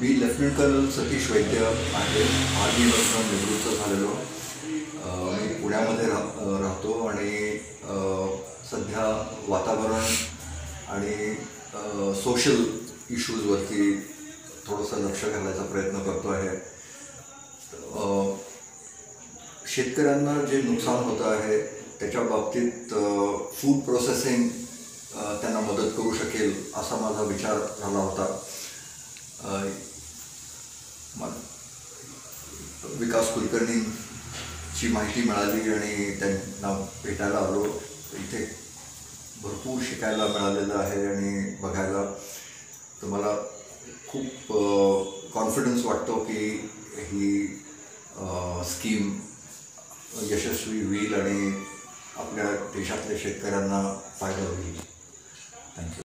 मी lieutenant colonel Satish Vaidya आहे. आर्मीपासून निवृत्त झालेलो. मी पुण्यामध्ये राह राहतो आणि सध्या वातावरण आणि सोशल इश्यूजवरती थोडंसं लक्ष घालायचा प्रयत्न करतो आहे. शेतकऱ्यांना जे नुकसान होतं आहे त्याच्या बाबतीत फूड प्रोसेसिंग त्यांना मदत करू शकेल असा माझा विचार झाला होता. विकास कुलकर्णींची माहिती मिळाली आणि त्यांना भेटायला आलो. इथे भरपूर शिकायला मिळालेलं आहे आणि बघायला तुम्हाला खूप कॉन्फिडन्स वाटतो की ही स्कीम यशस्वी होईल आणि आपल्या देशातल्या शेतकऱ्यांना फायदा होईल. थँक्यू